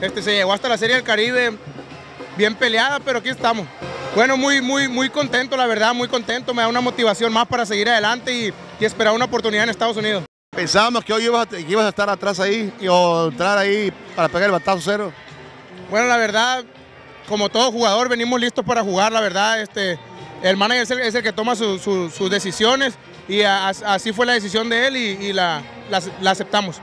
Este, se llegó hasta la Serie del Caribe bien peleada, pero aquí estamos. Bueno, muy, muy, muy contento, la verdad, muy contento. Me da una motivación más para seguir adelante y, y esperar una oportunidad en Estados Unidos. Pensábamos que hoy ibas a, que ibas a estar atrás ahí y, o entrar ahí para pegar el batazo cero. Bueno, la verdad, como todo jugador, venimos listos para jugar, la verdad. Este, el manager es el, es el que toma su- su- sus decisiones y a- así fue la decisión de él y, y la, la- la aceptamos.